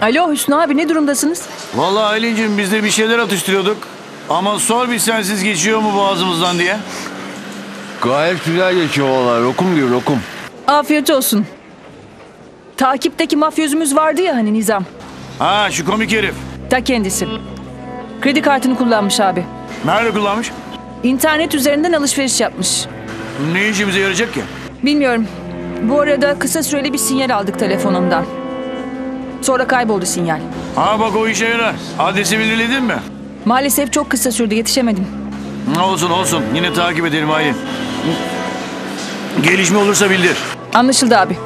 Alo Hüsnü abi ne durumdasınız? Vallahi Aylin'cim biz de bir şeyler atıştırıyorduk. Ama sor bir sensiz geçiyor mu boğazımızdan diye. Gayet güzel geçiyor valla. Lokum gibi lokum. Afiyet olsun. Takipteki mafyözümüz vardı ya hani Nizam. Ha şu komik herif. Ta kendisi. Kredi kartını kullanmış abi. Nerede kullanmış? İnternet üzerinden alışveriş yapmış. Ne işimize yarayacak ki? Bilmiyorum. Bu arada kısa süreli bir sinyal aldık telefonundan. Sonra kayboldu sinyal. Ha bak o işe yarar. Adresi belirledin mi? Maalesef çok kısa sürdü yetişemedim. Olsun olsun. Yine takip edelim Aylin. Gelişme olursa bildir. Anlaşıldı abi.